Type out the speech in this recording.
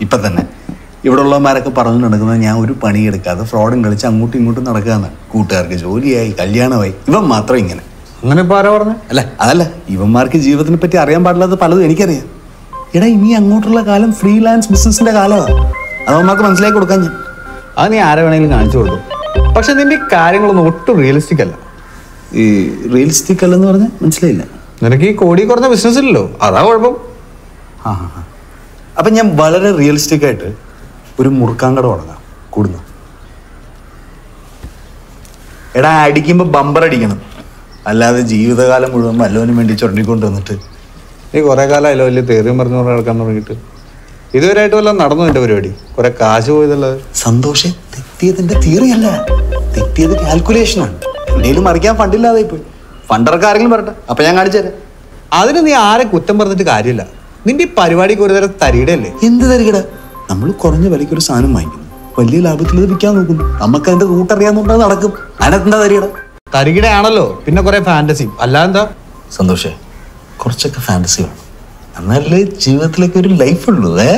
ഇപ്പം തന്നെ ഇവിടെ ഉള്ളവന്മാരൊക്കെ പറഞ്ഞു നടക്കുന്നത് ഞാൻ ഒരു പണി എടുക്കാതെ ഫ്രോഡും കളിച്ച് അങ്ങോട്ടും ഇങ്ങോട്ടും നടക്കാന്ന്. കൂട്ടുകാർക്ക് ജോലിയായി കല്യാണമായി. ഇവൻ മാത്രം ഇങ്ങനെ. അങ്ങനെ ഇപ്പൊ ആരാ പറഞ്ഞേ? അല്ല അതല്ല. ഇവന്മാർക്ക് ജീവിതത്തിനെ പറ്റി അറിയാൻ പാടില്ലാത്ത പലതും എനിക്കറിയാം. എടാ ഇനി അങ്ങോട്ടുള്ള കാലം ഫ്രീലാൻസ് ബിസിനസിന്റെ കാലമാണ് അത് അവന്മാർക്ക് മനസ്സിലാക്കി കൊടുക്കാൻ ഞാൻ. അത് നീ ആരെ വേണമെങ്കിലും കാണിച്ചു കൊടുക്കും പക്ഷെ നിന്റെ കാര്യങ്ങളൊന്നും ഒട്ടും റിയലിസ്റ്റിക് അല്ല. ഈ റിയലിസ്റ്റിക് അല്ലെന്ന് പറഞ്ഞാൽ മനസ്സിലായില്ല. നിനക്ക് ഈ കോടി കുറഞ്ഞ ബിസിനസ് ഇല്ലല്ലോ. അതാ കുഴപ്പം. ആ. അപ്പം ഞാൻ വളരെ റിയലിസ്റ്റിക് ആയിട്ട് ഒരു മുറുക്കാൻ കട തുടങ്ങാം. കൂടുന്നു. എടാ അടിക്കുമ്പോൾ ബമ്പർ അടിക്കണം. അല്ലാതെ ജീവിതകാലം മുഴുവൻ വല്ലവനും വേണ്ടി ചുരണ്ടിക്കൊണ്ട് വന്നിട്ട് ഈ കുറേ കാലമല്ലോ വലിയ തേറിയും പറഞ്ഞു പറഞ്ഞ് നടക്കാൻ തുടങ്ങിയിട്ട്. ഇതുവരെയായിട്ട് വല്ല നടന്നു എന്റെ പരിപാടി? കുറെ കാശ് പോയതല്ലേ സന്തോഷം തെറ്റിയതിന്റെ തിയറിയല്ല തെറ്റിയത് കാൽക്കുലേഷനാണ് എന്തെങ്കിലും മറിക്കാൻ ഫണ്ടില്ലാതെ പോയി ഫണ്ടർക്ക് ആരെങ്കിലും പറട്ടെ അപ്പം ഞാൻ കാണിച്ചു തരാം അതിന് നീ ആരെ കുറ്റം പറഞ്ഞിട്ട് കാര്യമില്ല. നിന്റെ ഈ പരിപാടിക്ക് ഒരു തരം തരിയുടെ അല്ലേ എന്ത് തരികട? നമ്മൾ കുറഞ്ഞ വിലയ്ക്ക് ഒരു സാധനം വാങ്ങിക്കുന്നു. വലിയ ലാഭത്തിൽ ഇത് വിൽക്കാൻ നോക്കുന്നു. നമുക്ക് അതിന്റെ റൂട്ട് അറിയാവുന്നുണ്ട് അത് നടക്കും. അതിനകത്ത് എന്താ തരികട? തരികിടെ ആണല്ലോ പിന്നെ കുറെ ഫാന്റസി അല്ലാതെന്താ സന്തോഷേ കുറച്ചൊക്കെ ഫാന്റസി വേണം. എന്നാലേ ജീവിതത്തിലേക്ക് ഒരു ലൈഫ് ഉള്ളൂ ഏ?